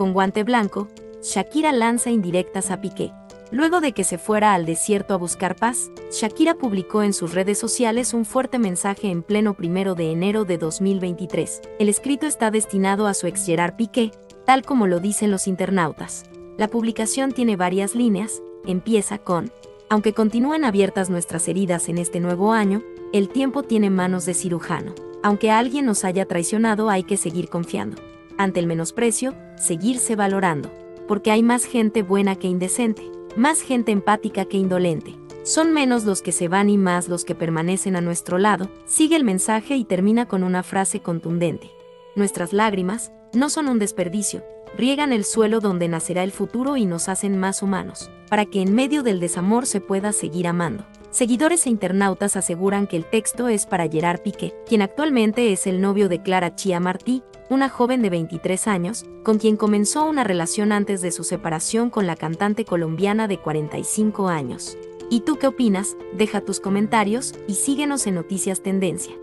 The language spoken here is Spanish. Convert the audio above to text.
Con guante blanco, Shakira lanza indirectas a Piqué. Luego de que se fuera al desierto a buscar paz, Shakira publicó en sus redes sociales un fuerte mensaje en pleno primero de enero de 2023. El escrito está destinado a su ex Gerard Piqué, tal como lo dicen los internautas. La publicación tiene varias líneas, empieza con, aunque continúen abiertas nuestras heridas en este nuevo año, el tiempo tiene manos de cirujano. Aunque alguien nos haya traicionado hay que seguir confiando. Ante el menosprecio, seguirse valorando. Porque hay más gente buena que indecente, más gente empática que indolente. Son menos los que se van y más los que permanecen a nuestro lado. Sigue el mensaje y termina con una frase contundente. Nuestras lágrimas no son un desperdicio, riegan el suelo donde nacerá el futuro y nos hacen más humanos, para que en medio del desamor se pueda seguir amando. Seguidores e internautas aseguran que el texto es para Gerard Piqué, quien actualmente es el novio de Clara Chia Martí, una joven de 23 años, con quien comenzó una relación antes de su separación con la cantante colombiana de 45 años. ¿Y tú qué opinas? Deja tus comentarios y síguenos en Noticias Tendencia.